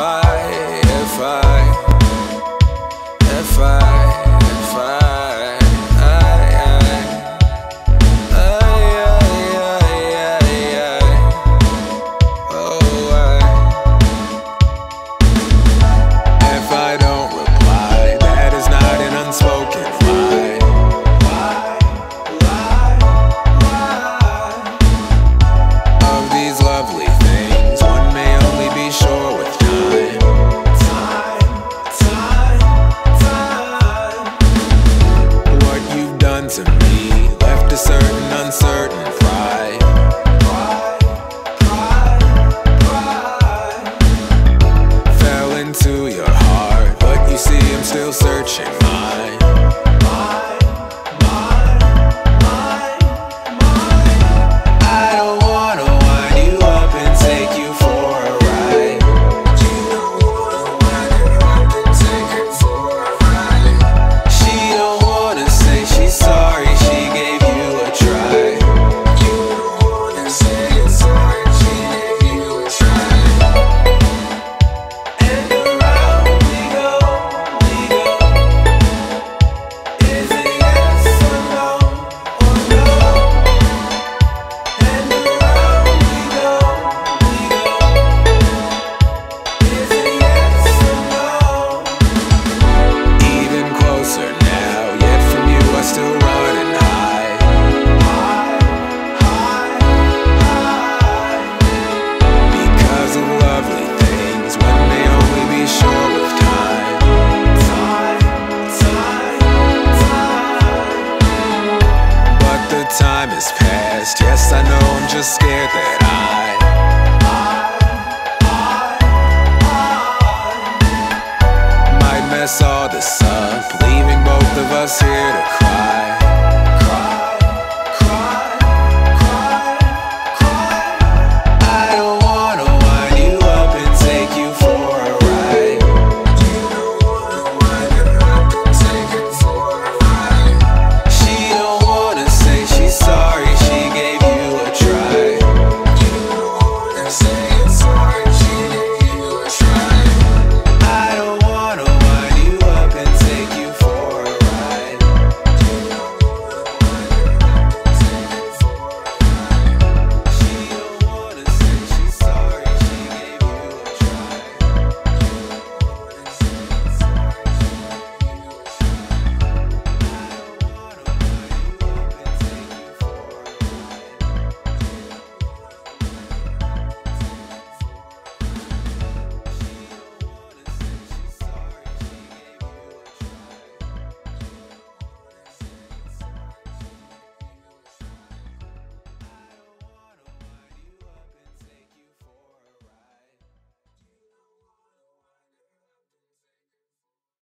vibe. to me left to serve. time has passed. Yes, I know I'm just scared that I. I, I, I might mess all this up, leaving both of us here